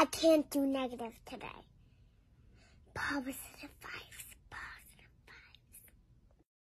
I can't do negative today. five.